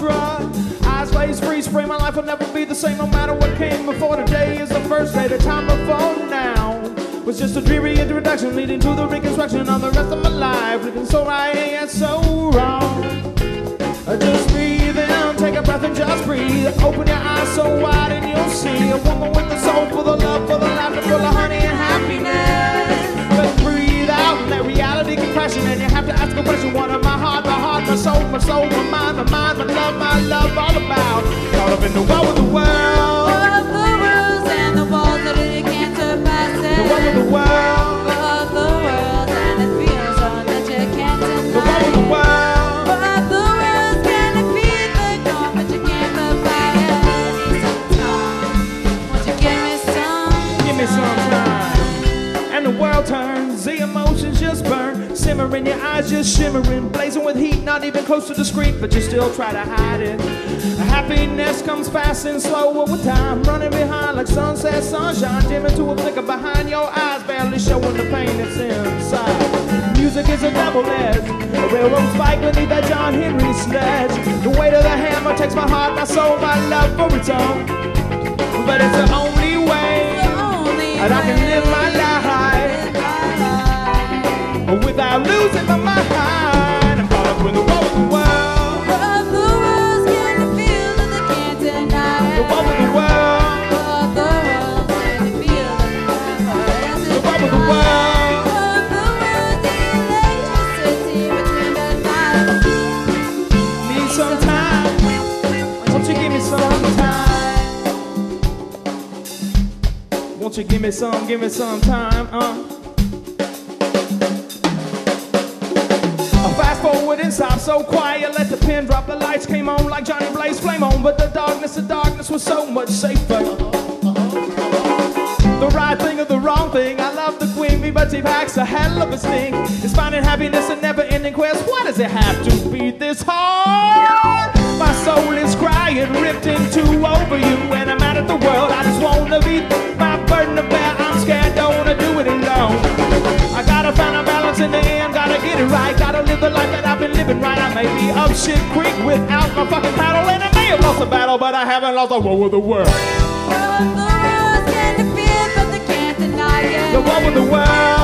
starstruck. Eyes glazed, freeze frame. My life will never be the same, no matter what came before. Today is the first day. The time before now was just a dreary introduction, leading to the reconstruction of the rest of my life. Looking so right and so wrong. Just breathe in, take a breath and just breathe. Caught up burn. Your eyes just shimmering. Blazing with heat, not even close to the screen, but you still try to hide it. Happiness comes fast and slow over time. Running behind like sunset sunshine. Dimming to a flicker behind your eyes, barely showing the pain that's inside. Music is a double edge. A railroad spike beneath that John Henry sledge. The weight of the hammer takes my heart, my soul, my love for its own. But it's the only way and I can you give me some time? Won't you give me some, give me some time, uh? Fast forward stop so quiet, let the pin drop, the lights came on like Johnny Blaze flame on, but the darkness, the darkness was so much safer. The right thing or the wrong thing, I love the queen but she packs a hell of a sting. It's finding happiness a never ending quest. Why does it have to be this hard? Over you, and I'm mad at the world. I just wanna be my burden to bear. I'm scared, don't wanna do it alone. I gotta find a balance in the end, gotta get it right. Gotta live the life that I've been living right. I may be up shit creek without my fucking paddle, and I may have lost a battle, but I haven't lost a war with the world. The rules can defeat, but they can't deny it. The war with the world.